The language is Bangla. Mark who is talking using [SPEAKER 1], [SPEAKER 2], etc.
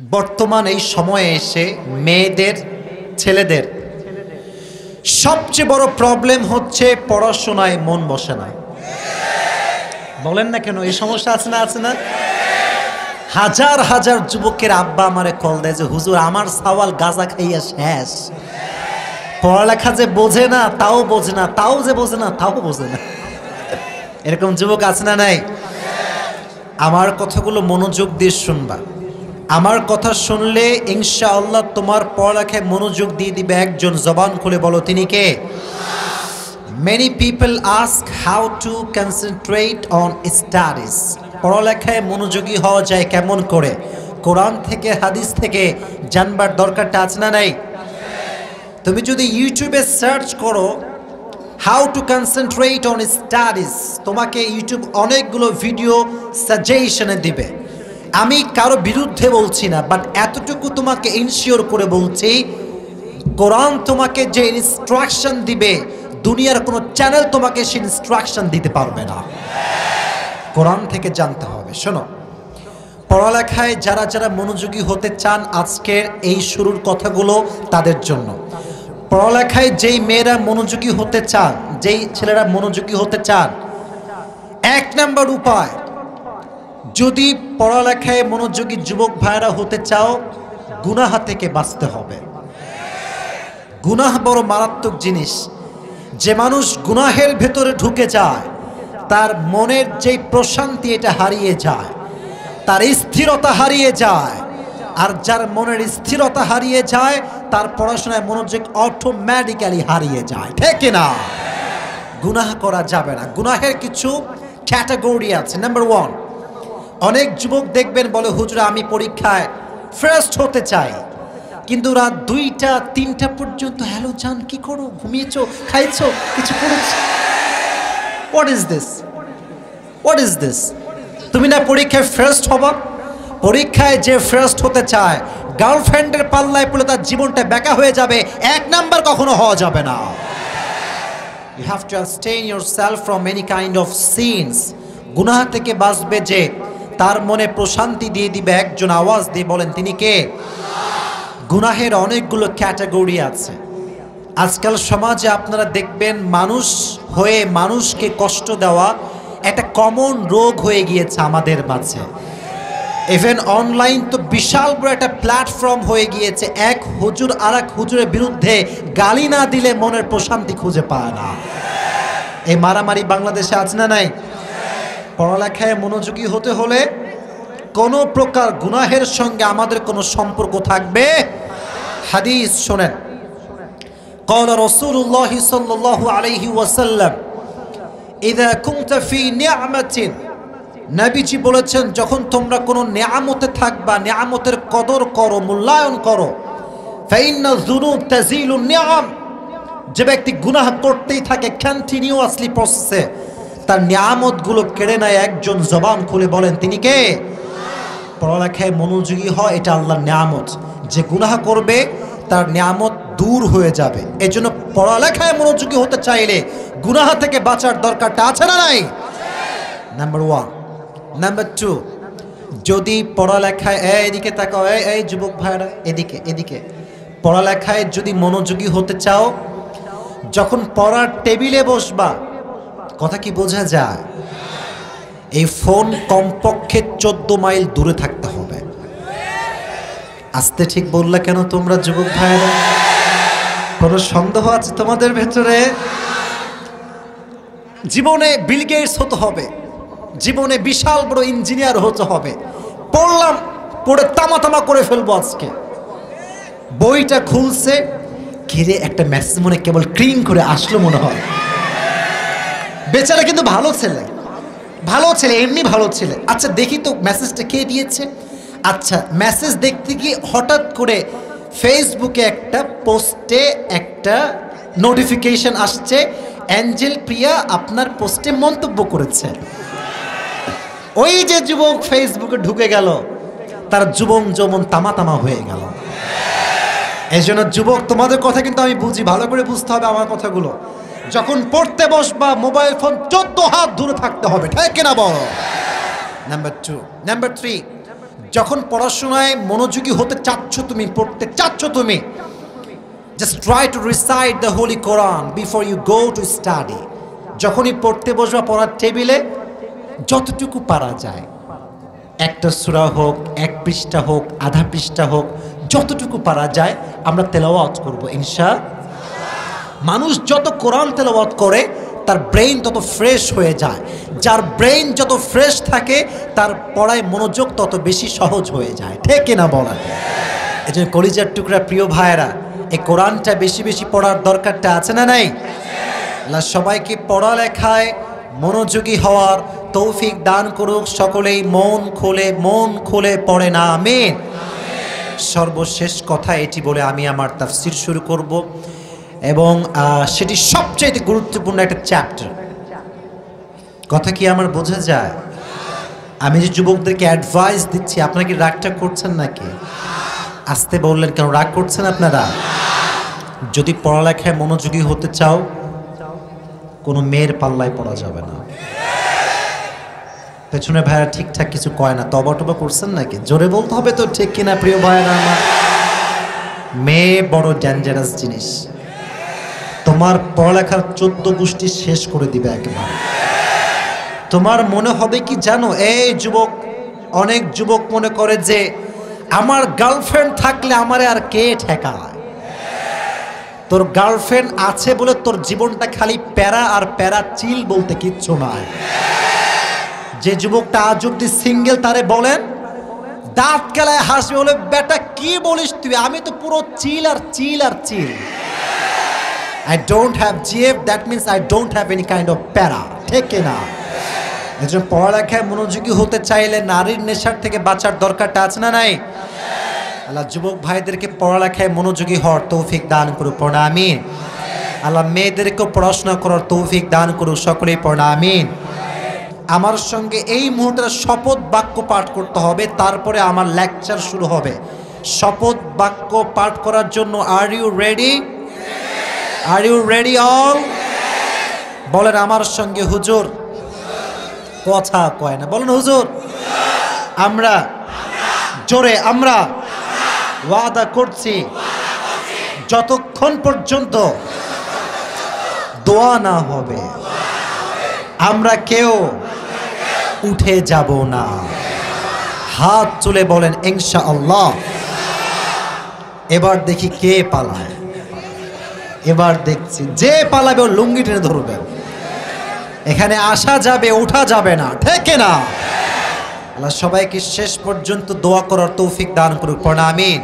[SPEAKER 1] বর্তমান এই সময়ে এসে মেয়েদের, ছেলেদের সবচেয়ে বড় প্রবলেম হচ্ছে পড়াশোনায় মন বসে না। বলেন না কেন, এই সমস্যা আছে না আছে না? হাজার হাজার যুবকের আব্বা আমারে কল দেয় যে, হুজুর, আমার সাওয়াল গাজা খাইয়া শেষ। পড়ালেখা যে বোঝে না, তাও বোঝে না, তাও যে বোঝে না, তাও বোঝে না। এরকম যুবক আছে না নাই? আমার কথাগুলো মনোযোগ দিয়ে শুনবা। আমার কথা শুনলে ইনশাআল্লাহ তোমার পড়ালেখায় মনোযোগ দিয়ে দিবে একজন জবান খুলে বলো, তিনি কে? Many people ask how to concentrate on studies পড়ালেখায় মনোযোগী হওয়া যায় কেমন করে? কোরআন থেকে, হাদিস থেকে জানবার দরকারটা আছে না নাই? তুমি যদি ইউটিউবে সার্চ করো how to concentrate on studies তোমাকে ইউটিউব অনেকগুলো ভিডিও সাজেশনে দিবে। আমি কারও বিরুদ্ধে বলছি না বাট এতটুকু তোমাকে ইনশিওর করে বলছি, কোরআন তোমাকে যে ইনস্ট্রাকশন দিবে, দুনিয়ার কোনো চ্যানেল তোমাকে সে ইনস্ট্রাকশন দিতে পারবে না। কোরআন থেকে জানতে হবে, শোনো। পড়ালেখায় যারা যারা মনোযোগী হতে চান আজকের এই শুরুর কথাগুলো তাদের জন্য। পড়ালেখায় যেই মেয়েরা মনোযোগী হতে চান, যেই ছেলেরা মনোযোগী হতে চান, এক নাম্বার উপায় যদি পড়ালেখায় মনোযোগী যুবক ভাইরা হতে চাও, গুনাহা থেকে বাঁচতে হবে। গুনাহ বড় মারাত্মক জিনিস। যে মানুষ গুনাহের ভেতরে ঢুকে যায়, তার মনের যেই প্রশান্তি এটা হারিয়ে যায়, তার স্থিরতা হারিয়ে যায়, আর যার মনের স্থিরতা হারিয়ে যায়, তার পড়াশোনায় মনোযোগ অটোমেটিক্যালি হারিয়ে যায়। ঠিক না গুনাহ করা যাবে না। গুনাহের কিছু ক্যাটাগরি আছে। নাম্বার ওয়ান অনেক যুবক দেখবেন বলে, হুজুরা, আমি পরীক্ষায় ফার্স্ট হতে চাই। কিন্তু রাত দুইটা, তিনটা পর্যন্ত, হ্যালো, জান, কি করো? ঘুমিয়েছো? খাইছো? কিছু করেছ? What is this what is this তুমি না পরীক্ষায় ফার্স্ট হবা? পরীক্ষায় যে ফার্স্ট হতে চায় গার্লফ্রেন্ডের পাল্লায় পড়লে তার জীবনটা বেকা হয়ে যাবে, এক নাম্বার কখনো হওয়া যাবে না। You have to abstain yourself from any kind of sins গুনাহ থেকে বাঁচবে যে তার মনে প্রশান্তি দিয়ে দিবে, একজন আওয়াজ দিয়ে বলেন, তিনি কে? গুনাহের অনেকগুলো ক্যাটাগরি আছে। আজকাল সমাজে আপনারা দেখবেন, মানুষ হয়ে মানুষকে কষ্ট দেওয়া একটা কমন রোগ হয়ে গিয়েছে আমাদের মাঝে। ইভেন অনলাইন তো বিশাল বড় একটা প্ল্যাটফর্ম হয়ে গিয়েছে, এক হুজুর আর এক হুজুরের বিরুদ্ধে গালি না দিলে মনের প্রশান্তি খুঁজে পায় না। এই মারামারি বাংলাদেশে আছে না নাই? পড়ালেখায় মনোযোগী হতে হলে কোনো প্রকার গুনাহের সঙ্গে আমাদের কোনো সম্পর্ক থাকবে হাদিস শোনেন قال رسول الله صلى الله عليه وسلم إذا كنت في نعمة নবীজি বলেছেন যখন তোমরা কোনো নেয়ামতে থাকবা নেয়ামতের কদর করো মূল্যায়ন করো ফাইন্না যুনুব তাজিলুন নিয়াম যে ব্যক্তি গুনাহ করতেই থাকে কন্টিনিউয়াসলি প্রসেসে তার নিয়ামতগুলো কেড়ে নেয়, একজন জবান খুলে বলেন, তিনি কে? পড়ালেখায় মনোযোগী হয় এটা আল্লাহর নিয়ামত। যে গুনাহ করবে, তার নিয়ামত দূর হয়ে যাবে। এই জন্য পড়ালেখায় মনোযোগী হতে চাইলে গুনাহ থেকে বাঁচার দরকারটা আছে না নাই? নাম্বার ওয়ান নাম্বার টু যদি পড়ালেখায় এই এদিকে তাকাও এই যুবক ভাইরা, এদিকে এদিকে। পড়ালেখায় যদি মনোযোগী হতে চাও, যখন পড়ার টেবিলে বসবা কথা কি বোঝা যায়? এই ফোন কমপক্ষে চোদ্দ মাইল দূরে থাকতে হবে। আসতে ঠিক বললে কেন তোমরা, যুবক ভাইয়েরা? কোনো সন্দেহ আছে তোমাদের ভেতরে? জীবনে বিলগেটস হতে হবে। জীবনে বিশাল বড় ইঞ্জিনিয়ার হতে হবে। পড়লাম, পড়ে তামা তামা করে ফেলব আজকে। বইটা খুলছে, ঘিরে একটা মেসেজ মনে কেবল ক্রিম করে আসলো মনে হয়। বেচারা কিন্তু ভালো ছেলে। ভালো ছেলে, এমনি ভালো ছেলে। আচ্ছা দেখি তো মেসেজটা কে দিয়েছে? আচ্ছা মেসেজ দেখতে গিয়ে হঠাৎ করে ফেসবুকে একটা পোস্টে একটা নোটিফিকেশন আসছে, অ্যাঞ্জেল প্রিয়া আপনার পোস্টে মন্তব্য করেছে। ওই যে যুবক ফেসবুকে ঢুকে গেল, তার যুবন যৌবন তামা তামা হয়ে গেল। এই জন্য যুবক, তোমাদের কথা কিন্তু আমি বুঝি, ভালো করে বুঝতে হবে আমার কথাগুলো। যখন পড়তে বসবা মোবাইল ফোন চোদ্দ হাত দূরে থাকতে হবে, ঠিক কিনা বলো? নাম্বার টু নাম্বার থ্রি যখন পড়াশোনায় মনোযোগী হতে চাচ্ছ তুমি, পড়তে চাচ্ছ তুমি just try to recite the holy Quran before you go to study যখনই পড়তে বসবা পড়ার টেবিলে, যতটুকু পারা যায়, একটা সুরা হোক, এক পৃষ্ঠা হোক, আধা পৃষ্ঠা হোক, যতটুকু পারা যায়, আমরা তেলাওয়াত করব, ইনশা মানুষ যত কোরআন তেলাওয়াত করে, তার ব্রেইন তত ফ্রেশ হয়ে যায়। যার ব্রেইন যত ফ্রেশ থাকে, তার পড়ায় মনোযোগ তত বেশি সহজ হয়ে যায়। ঠিক কিনা বলা এই জন্য কলিজার টুকরা প্রিয় ভাইয়েরা, এই কোরআনটা বেশি বেশি পড়ার দরকারটা আছে না নাই? সবাইকে পড়ালেখায় মনোযোগী হওয়ার তৌফিক দান করুক, সকলেই মন খুলে মন খুলে পড়ে না, আমিন। সর্বশেষ কথা এটি বলে আমি আমার তাফসির শুরু করব। এবং সেটি সবচেয়ে গুরুত্বপূর্ণ একটা চ্যাপ্টার কথা কি আমার বোঝা যায়? আমি যে যুবকদেরকে অ্যাডভাইস দিচ্ছি, আপনারা কি রাগটা করছেন নাকি? আসতে বললেন, কেন রাগ করছেন আপনারা? যদি পড়ালেখায় মনোযোগী হতে চাও, কোনো মেয়ের পাল্লায় পড়া যাবে না। পেছনে ভাইরা ঠিকঠাক কিছু কয় না, তবা টবা করছেন নাকি? জোরে বলতে হবে তো, ঠিক কিনা প্রিয় ভাইরা আমার? মেয়ে বড় ডেঞ্জারাস জিনিস। তোমার পড়ালেখার চোদ্দ গোষ্ঠী শেষ করে দিবে একেবারে। তোমার মনে হবে কি জানো, এই যুবক, অনেক যুবক মনে করে যে, আমার গার্লফ্রেন্ড থাকলে আমারে আর কে ঠেকায়? তোর গার্লফ্রেন্ড আছে বলে তোর জীবনটা খালি প্যারা আর প্যারা চিল বলতে কিচ্ছু নয় যে যুবকটা আজ অব্দি সিঙ্গেল তারে বলেন, দাঁত কেলায় হাসবে বলে, বেটা, কি বলিস তুই? আমি তো পুরো চিল আর chill R chill. I don't have GF that means I don't have any kind of প্যারা ঠিক না এই জন্য পড়ালেখায় মনোযোগী হতে চাইলে নারীর নেশার থেকে বাঁচার দরকারটা আছে না নাই? আল্লাহ যুবক ভাইদেরকে পড়ালেখায় মনোযোগী হওয়ার তৌফিক দান করুক পড়া আমিন। আল্লাহ মেয়েদেরকেও পড়াশোনা করার তৌফিক দান করুক, সকলেই পড়া আমিন। আমার সঙ্গে এই মুহূর্তে শপথ বাক্য পাঠ করতে হবে, তারপরে আমার লেকচার শুরু হবে। শপথ বাক্য পাঠ করার জন্য are you ready are you ready all বলেন, আমার সঙ্গে হুজুর? কথা কয় না। বলেন, হুজুর? আমরা। জোরে, আমরা। ওয়াদা করছি। যতক্ষণ পর্যন্ত দোয়া না হবে, আমরা কেউ উঠে যাব না। হাত তুলে বলেন ইনশা আল্লাহ এবার দেখি কে পালায়। এবার দেখছি, যে পালাবে ও লুঙ্গি টেনে ধরবে। এখানে আসা যাবে, ওঠা যাবে না, ঠেকে না? আল্লাহ সবাইকে শেষ পর্যন্ত দোয়া করার তৌফিক দান করুক পড়া আমিন।